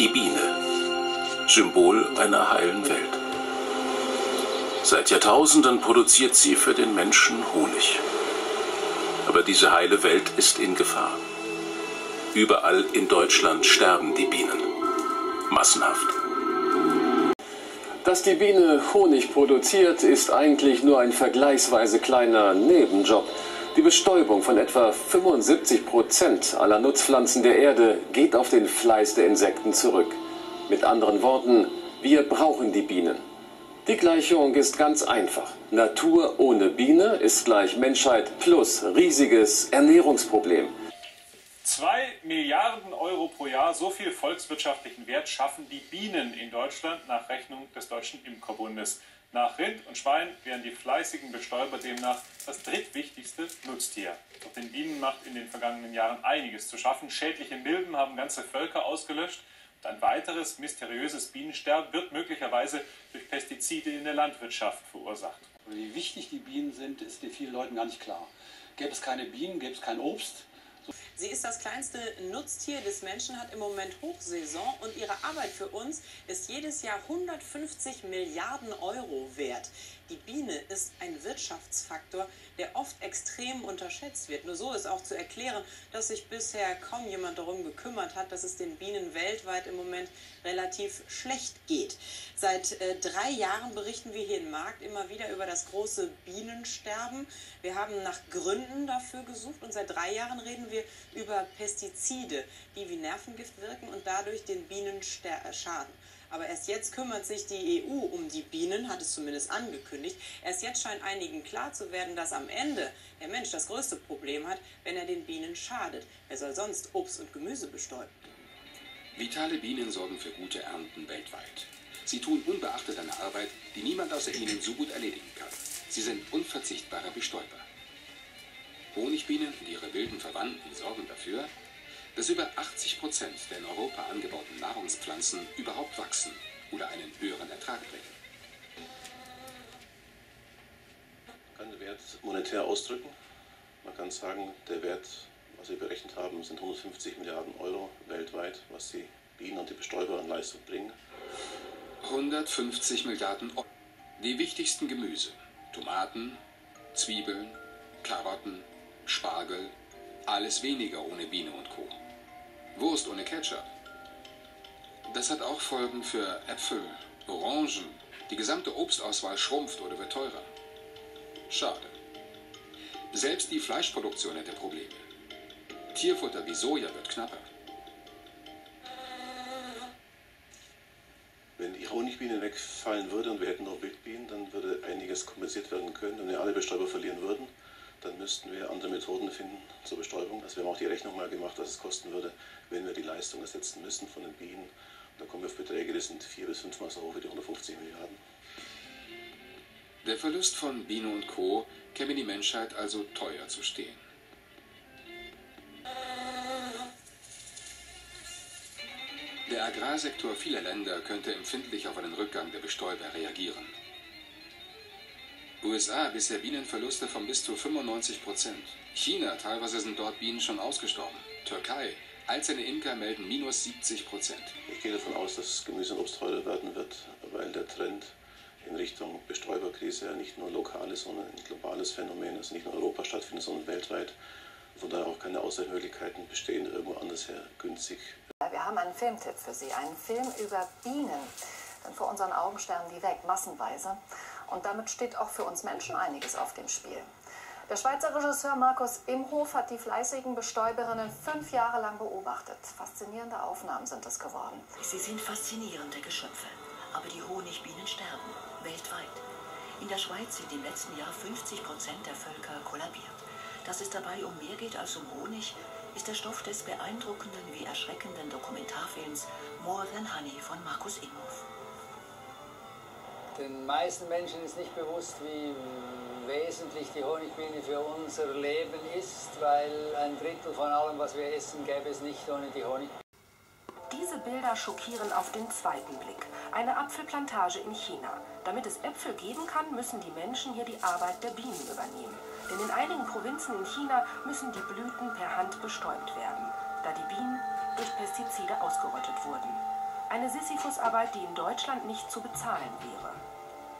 Die Biene. Symbol einer heilen Welt. Seit Jahrtausenden produziert sie für den Menschen Honig. Aber diese heile Welt ist in Gefahr. Überall in Deutschland sterben die Bienen. Massenhaft. Dass die Biene Honig produziert, ist eigentlich nur ein vergleichsweise kleiner Nebenjob. Die Bestäubung von etwa 75 Prozent aller Nutzpflanzen der Erde geht auf den Fleiß der Insekten zurück. Mit anderen Worten, wir brauchen die Bienen. Die Gleichung ist ganz einfach. Natur ohne Biene ist gleich Menschheit plus riesiges Ernährungsproblem. Zwei Milliarden Euro pro Jahr, so viel volkswirtschaftlichen Wert schaffen die Bienen in Deutschland nach Rechnung des Deutschen Imkerbundes. Nach Rind und Schwein wären die fleißigen Bestäuber demnach das drittwichtigste Nutztier. Doch den Bienen macht in den vergangenen Jahren einiges zu schaffen. Schädliche Milben haben ganze Völker ausgelöscht. Und ein weiteres mysteriöses Bienensterben wird möglicherweise durch Pestizide in der Landwirtschaft verursacht. Wie wichtig die Bienen sind, ist vielen Leuten gar nicht klar. Gäbe es keine Bienen, gäbe es kein Obst. Sie ist das kleinste Nutztier des Menschen, hat im Moment Hochsaison und ihre Arbeit für uns ist jedes Jahr 150 Milliarden Euro wert. Die Biene ist ein Wirtschaftsfaktor, der oft extrem unterschätzt wird. Nur so ist auch zu erklären, dass sich bisher kaum jemand darum gekümmert hat, dass es den Bienen weltweit im Moment relativ schlecht geht. Seit äh, drei Jahren berichten wir hier im Markt immer wieder über das große Bienensterben. Wir haben nach Gründen dafür gesucht und seit drei Jahren reden wir über Pestizide, die wie Nervengift wirken und dadurch den Bienen äh, schaden. Aber erst jetzt kümmert sich die EU um die Bienen, hat es zumindest angekündigt. Erst jetzt scheint einigen klar zu werden, dass am Ende der Mensch das größte Problem hat, wenn er den Bienen schadet. Wer soll sonst Obst und Gemüse bestäuben? Vitale Bienen sorgen für gute Ernten weltweit. Sie tun unbeachtet eine Arbeit, die niemand außer ihnen so gut erledigen kann. Sie sind unverzichtbare Bestäuber. Honigbienen und ihre wilden Verwandten sorgen dafür, dass über 80 Prozent der in Europa angebauten Nahrungspflanzen überhaupt wachsen oder einen höheren Ertrag bringen. Man kann den Wert monetär ausdrücken. Man kann sagen, der Wert, was wir berechnet haben, sind 150 Milliarden Euro weltweit, was die Bienen und die Bestäuber an Leistung bringen. 150 Milliarden Euro. Die wichtigsten Gemüse, Tomaten, Zwiebeln, Karotten, Spargel, alles weniger ohne Biene und Co. Wurst ohne Ketchup. Das hat auch Folgen für Äpfel, Orangen. Die gesamte Obstauswahl schrumpft oder wird teurer. Schade. Selbst die Fleischproduktion hätte Probleme. Tierfutter wie Soja wird knapper. Wenn die Honigbiene wegfallen würde und wir hätten nur Wildbienen, dann würde einiges kompensiert werden können. Wenn wir alle Bestäuber verlieren würden, dann müssten wir andere Methoden finden zur Bestäubung. Also wir haben auch die Rechnung mal gemacht, was es kosten würde, wenn wir die Leistung ersetzen müssen von den Bienen. Da kommen wir auf Beträge, die sind vier bis fünfmal so hoch wie die 150 Milliarden. Der Verlust von Biene und Co. käme die Menschheit also teuer zu stehen. Der Agrarsektor vieler Länder könnte empfindlich auf einen Rückgang der Bestäuber reagieren. USA bisher Bienenverluste von bis zu 95 Prozent. China, teilweise sind dort Bienen schon ausgestorben. Türkei, einzelne Imker melden minus 70 Prozent. Ich gehe davon aus, dass Gemüse und Obst teurer werden wird, weil der Trend in Richtung Bestäuberkrise ja nicht nur lokal ist, sondern ein globales Phänomen, also nicht nur in Europa stattfindet, sondern weltweit. Von daher auch keine Außermöglichkeiten bestehen, irgendwo anders her günstig. Wir haben einen Filmtipp für Sie, einen Film über Bienen. Denn vor unseren Augen sterben die weg, massenweise. Und damit steht auch für uns Menschen einiges auf dem Spiel. Der Schweizer Regisseur Markus Imhof hat die fleißigen Bestäuberinnen fünf Jahre lang beobachtet. Faszinierende Aufnahmen sind es geworden. Sie sind faszinierende Geschöpfe, aber die Honigbienen sterben weltweit. In der Schweiz sind im letzten Jahr 50 Prozent der Völker kollabiert. Dass es dabei um mehr geht als um Honig, ist der Stoff des beeindruckenden wie erschreckenden Dokumentarfilms More Than Honey von Markus Imhof. Den meisten Menschen ist nicht bewusst, wie wesentlich die Honigbiene für unser Leben ist, weil ein Drittel von allem, was wir essen, gäbe es nicht ohne die Honigbiene. Diese Bilder schockieren auf den zweiten Blick. Eine Apfelplantage in China. Damit es Äpfel geben kann, müssen die Menschen hier die Arbeit der Bienen übernehmen. Denn in einigen Provinzen in China müssen die Blüten per Hand bestäubt werden, da die Bienen durch Pestizide ausgerottet wurden. Eine Sisyphusarbeit, die in Deutschland nicht zu bezahlen wäre.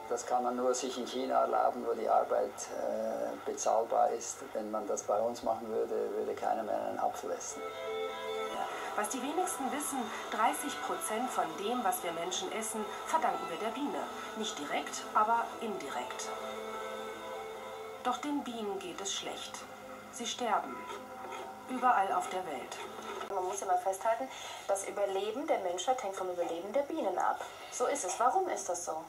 Das kann man nur sich in China erlauben, wo die Arbeit äh, bezahlbar ist. Wenn man das bei uns machen würde, würde keiner mehr einen Apfel essen. Was die wenigsten wissen, 30 Prozent von dem, was wir Menschen essen, verdanken wir der Biene. Nicht direkt, aber indirekt. Doch den Bienen geht es schlecht. Sie sterben. Überall auf der Welt. Man muss immer festhalten, das Überleben der Menschheit hängt vom Überleben der Bienen ab. So ist es. Warum ist das so?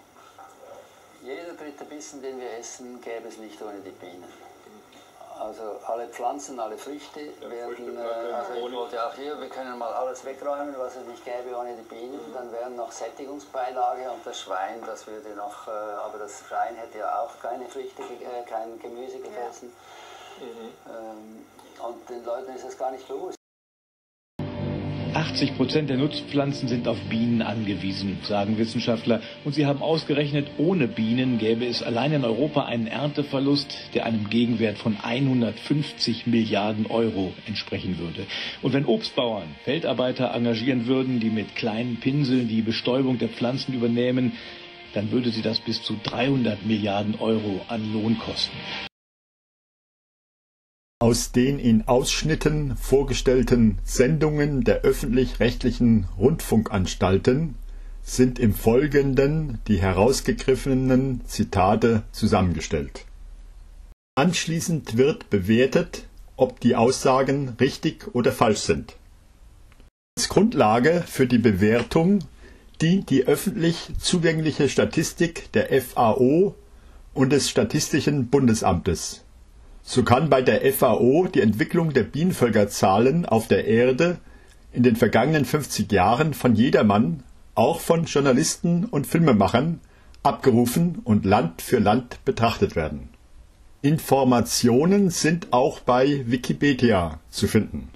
Jeder dritte Bissen, den wir essen, gäbe es nicht ohne die Bienen. Also alle Pflanzen, alle Früchte werden, äh, also ich wollte auch hier, wir können mal alles wegräumen, was es nicht gäbe ohne die Bienen, dann wären noch Sättigungsbeilage und das Schwein, das würde noch, äh, aber das Schwein hätte ja auch keine Früchte, äh, kein Gemüse gefressen. Ja. Ähm, und den Leuten ist es gar nicht bewusst. 80 Prozent der Nutzpflanzen sind auf Bienen angewiesen, sagen Wissenschaftler. Und sie haben ausgerechnet, ohne Bienen gäbe es allein in Europa einen Ernteverlust, der einem Gegenwert von 150 Milliarden Euro entsprechen würde. Und wenn Obstbauern Feldarbeiter engagieren würden, die mit kleinen Pinseln die Bestäubung der Pflanzen übernehmen, dann würde sie das bis zu 300 Milliarden Euro an Lohn kosten. Aus den in Ausschnitten vorgestellten Sendungen der öffentlich-rechtlichen Rundfunkanstalten sind im Folgenden die herausgegriffenen Zitate zusammengestellt. Anschließend wird bewertet, ob die Aussagen richtig oder falsch sind. Als Grundlage für die Bewertung dient die öffentlich zugängliche Statistik der FAO und des Statistischen Bundesamtes so kann bei der FAO die Entwicklung der Bienenvölkerzahlen auf der Erde in den vergangenen 50 Jahren von jedermann, auch von Journalisten und Filmemachern, abgerufen und Land für Land betrachtet werden. Informationen sind auch bei Wikipedia zu finden.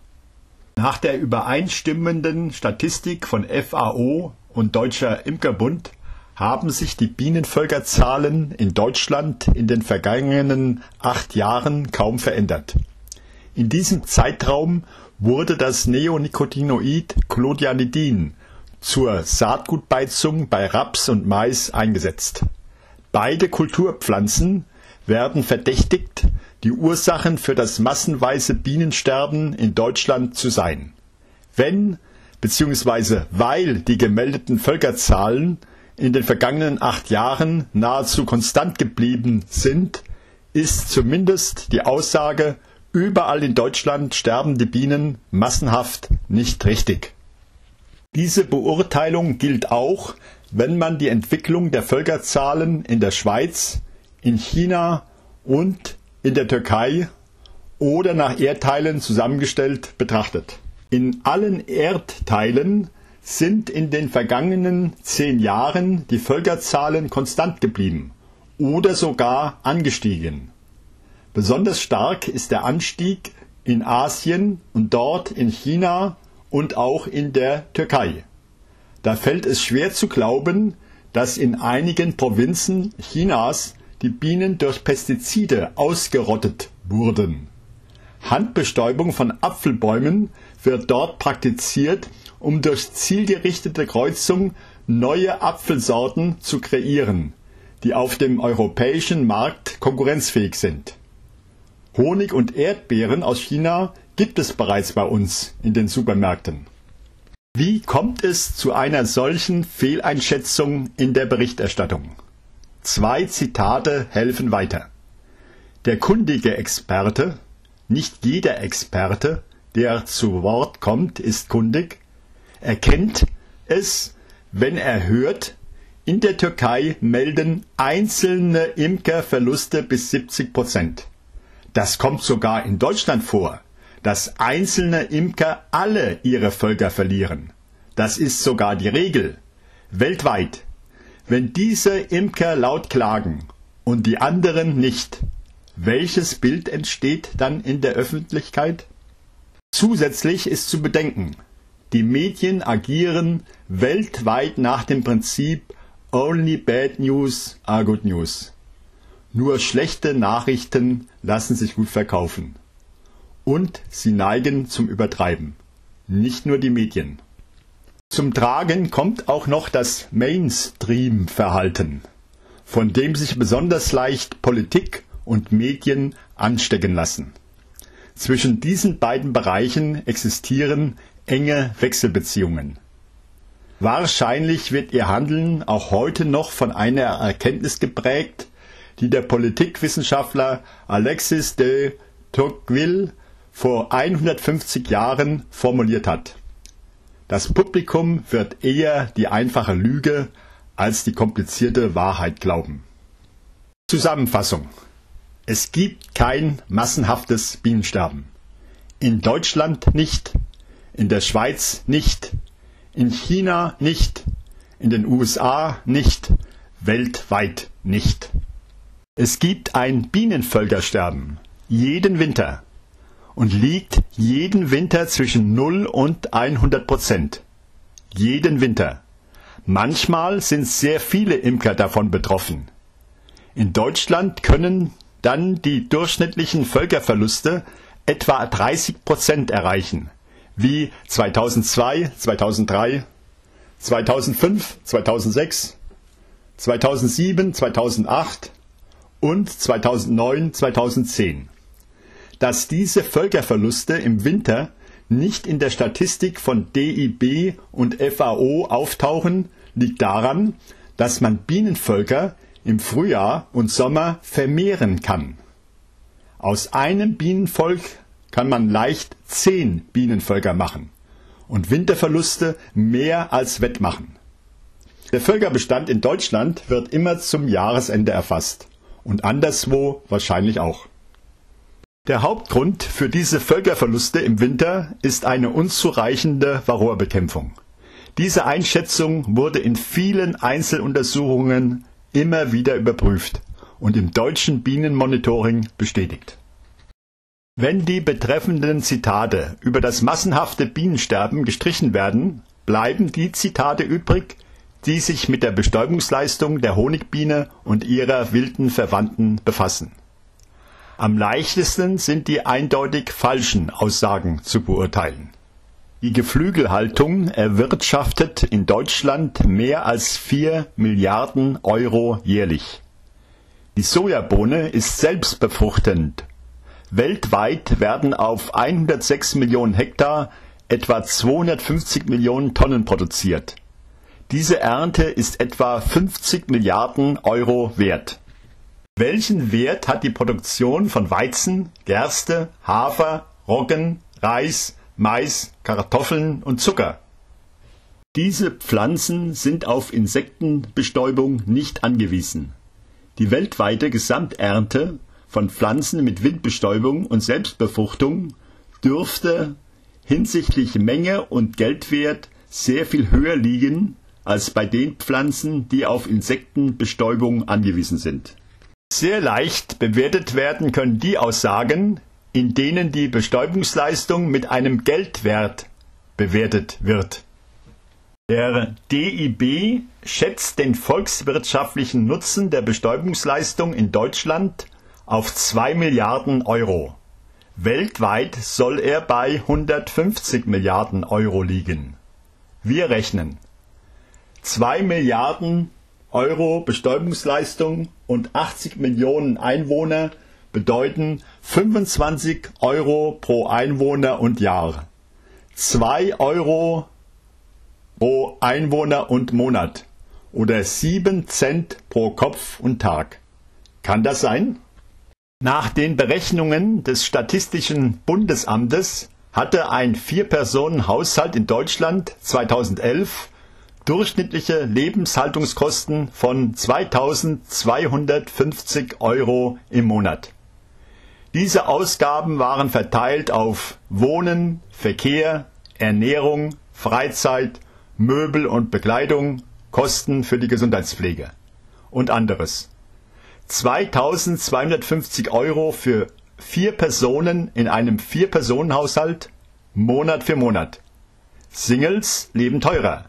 Nach der übereinstimmenden Statistik von FAO und Deutscher Imkerbund haben sich die Bienenvölkerzahlen in Deutschland in den vergangenen acht Jahren kaum verändert. In diesem Zeitraum wurde das Neonicotinoid Clodianidin zur Saatgutbeizung bei Raps und Mais eingesetzt. Beide Kulturpflanzen werden verdächtigt, die Ursachen für das massenweise Bienensterben in Deutschland zu sein. Wenn bzw. weil die gemeldeten Völkerzahlen in den vergangenen acht Jahren nahezu konstant geblieben sind, ist zumindest die Aussage, überall in Deutschland sterben die Bienen massenhaft nicht richtig. Diese Beurteilung gilt auch, wenn man die Entwicklung der Völkerzahlen in der Schweiz, in China und in der Türkei oder nach Erdteilen zusammengestellt betrachtet. In allen Erdteilen sind in den vergangenen zehn Jahren die Völkerzahlen konstant geblieben oder sogar angestiegen. Besonders stark ist der Anstieg in Asien und dort in China und auch in der Türkei. Da fällt es schwer zu glauben, dass in einigen Provinzen Chinas die Bienen durch Pestizide ausgerottet wurden. Handbestäubung von Apfelbäumen wird dort praktiziert, um durch zielgerichtete Kreuzung neue Apfelsorten zu kreieren, die auf dem europäischen Markt konkurrenzfähig sind. Honig und Erdbeeren aus China gibt es bereits bei uns in den Supermärkten. Wie kommt es zu einer solchen Fehleinschätzung in der Berichterstattung? Zwei Zitate helfen weiter. Der kundige Experte, nicht jeder Experte, der zu Wort kommt, ist kundig, erkennt es, wenn er hört, in der Türkei melden einzelne Imker Verluste bis 70 Prozent. Das kommt sogar in Deutschland vor, dass einzelne Imker alle ihre Völker verlieren. Das ist sogar die Regel. Weltweit. Wenn diese Imker laut klagen und die anderen nicht, welches Bild entsteht dann in der Öffentlichkeit? Zusätzlich ist zu bedenken, die Medien agieren weltweit nach dem Prinzip Only bad news are good news. Nur schlechte Nachrichten lassen sich gut verkaufen. Und sie neigen zum Übertreiben. Nicht nur die Medien. Zum Tragen kommt auch noch das Mainstream-Verhalten, von dem sich besonders leicht Politik und Medien anstecken lassen. Zwischen diesen beiden Bereichen existieren enge Wechselbeziehungen. Wahrscheinlich wird ihr Handeln auch heute noch von einer Erkenntnis geprägt, die der Politikwissenschaftler Alexis de Tocqueville vor 150 Jahren formuliert hat. Das Publikum wird eher die einfache Lüge als die komplizierte Wahrheit glauben. Zusammenfassung. Es gibt kein massenhaftes Bienensterben. In Deutschland nicht, in der Schweiz nicht, in China nicht, in den USA nicht, weltweit nicht. Es gibt ein Bienenvölkersterben jeden Winter und liegt jeden Winter zwischen 0 und 100 Prozent. Jeden Winter. Manchmal sind sehr viele Imker davon betroffen. In Deutschland können dann die durchschnittlichen Völkerverluste etwa 30 Prozent erreichen wie 2002, 2003, 2005, 2006, 2007, 2008 und 2009, 2010. Dass diese Völkerverluste im Winter nicht in der Statistik von DIB und FAO auftauchen, liegt daran, dass man Bienenvölker im Frühjahr und Sommer vermehren kann. Aus einem Bienenvolk kann man leicht zehn Bienenvölker machen und Winterverluste mehr als wettmachen. Der Völkerbestand in Deutschland wird immer zum Jahresende erfasst und anderswo wahrscheinlich auch. Der Hauptgrund für diese Völkerverluste im Winter ist eine unzureichende Varroabekämpfung. Diese Einschätzung wurde in vielen Einzeluntersuchungen immer wieder überprüft und im deutschen Bienenmonitoring bestätigt. Wenn die betreffenden Zitate über das massenhafte Bienensterben gestrichen werden, bleiben die Zitate übrig, die sich mit der Bestäubungsleistung der Honigbiene und ihrer wilden Verwandten befassen. Am leichtesten sind die eindeutig falschen Aussagen zu beurteilen. Die Geflügelhaltung erwirtschaftet in Deutschland mehr als 4 Milliarden Euro jährlich. Die Sojabohne ist selbstbefruchtend Weltweit werden auf 106 Millionen Hektar etwa 250 Millionen Tonnen produziert. Diese Ernte ist etwa 50 Milliarden Euro wert. Welchen Wert hat die Produktion von Weizen, Gerste, Hafer, Roggen, Reis, Mais, Kartoffeln und Zucker? Diese Pflanzen sind auf Insektenbestäubung nicht angewiesen. Die weltweite Gesamternte von Pflanzen mit Windbestäubung und Selbstbefruchtung dürfte hinsichtlich Menge und Geldwert sehr viel höher liegen als bei den Pflanzen, die auf Insektenbestäubung angewiesen sind. Sehr leicht bewertet werden können die Aussagen, in denen die Bestäubungsleistung mit einem Geldwert bewertet wird. Der DIB schätzt den volkswirtschaftlichen Nutzen der Bestäubungsleistung in Deutschland auf 2 Milliarden Euro. Weltweit soll er bei 150 Milliarden Euro liegen. Wir rechnen 2 Milliarden Euro Bestäubungsleistung und 80 Millionen Einwohner bedeuten 25 Euro pro Einwohner und Jahr. 2 Euro pro Einwohner und Monat oder 7 Cent pro Kopf und Tag. Kann das sein? Nach den Berechnungen des Statistischen Bundesamtes hatte ein Vier-Personen-Haushalt in Deutschland 2011 durchschnittliche Lebenshaltungskosten von 2250 Euro im Monat. Diese Ausgaben waren verteilt auf Wohnen, Verkehr, Ernährung, Freizeit, Möbel und Bekleidung, Kosten für die Gesundheitspflege und anderes. 2250 Euro für vier Personen in einem Vier-Personen-Haushalt Monat für Monat. Singles leben teurer.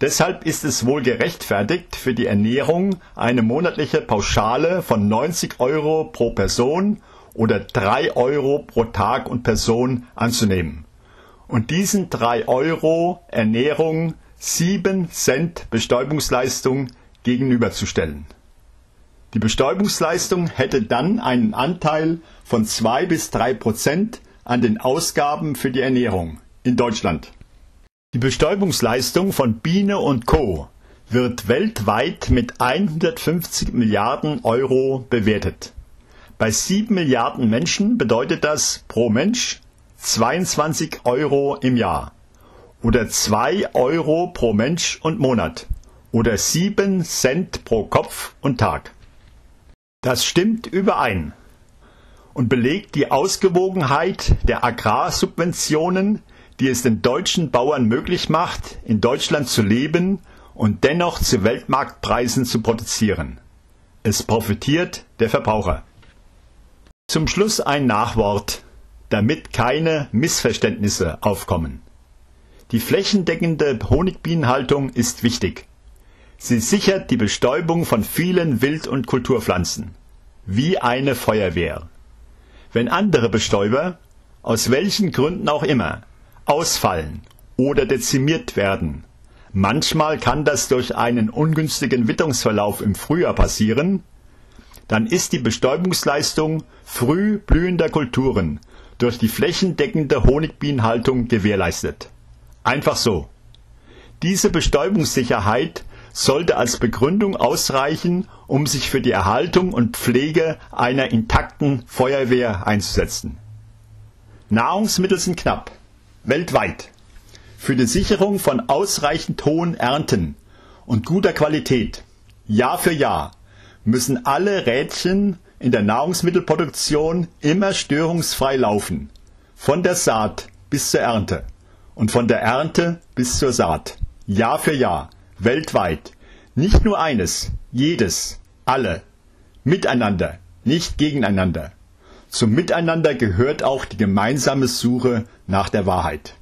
Deshalb ist es wohl gerechtfertigt, für die Ernährung eine monatliche Pauschale von 90 Euro pro Person oder 3 Euro pro Tag und Person anzunehmen. Und diesen 3 Euro Ernährung 7 Cent Bestäubungsleistung gegenüberzustellen. Die Bestäubungsleistung hätte dann einen Anteil von 2 bis 3 Prozent an den Ausgaben für die Ernährung in Deutschland. Die Bestäubungsleistung von Biene und Co. wird weltweit mit 150 Milliarden Euro bewertet. Bei 7 Milliarden Menschen bedeutet das pro Mensch 22 Euro im Jahr oder 2 Euro pro Mensch und Monat oder 7 Cent pro Kopf und Tag. Das stimmt überein und belegt die Ausgewogenheit der Agrarsubventionen, die es den deutschen Bauern möglich macht, in Deutschland zu leben und dennoch zu Weltmarktpreisen zu produzieren. Es profitiert der Verbraucher. Zum Schluss ein Nachwort, damit keine Missverständnisse aufkommen. Die flächendeckende Honigbienenhaltung ist wichtig. Sie sichert die Bestäubung von vielen Wild- und Kulturpflanzen, wie eine Feuerwehr. Wenn andere Bestäuber, aus welchen Gründen auch immer, ausfallen oder dezimiert werden, manchmal kann das durch einen ungünstigen Witterungsverlauf im Frühjahr passieren, dann ist die Bestäubungsleistung früh blühender Kulturen durch die flächendeckende Honigbienenhaltung gewährleistet. Einfach so. Diese Bestäubungssicherheit sollte als Begründung ausreichen, um sich für die Erhaltung und Pflege einer intakten Feuerwehr einzusetzen. Nahrungsmittel sind knapp, weltweit. Für die Sicherung von ausreichend hohen Ernten und guter Qualität, Jahr für Jahr, müssen alle Rädchen in der Nahrungsmittelproduktion immer störungsfrei laufen, von der Saat bis zur Ernte und von der Ernte bis zur Saat, Jahr für Jahr, weltweit. Nicht nur eines, jedes, alle. Miteinander, nicht gegeneinander. Zum Miteinander gehört auch die gemeinsame Suche nach der Wahrheit.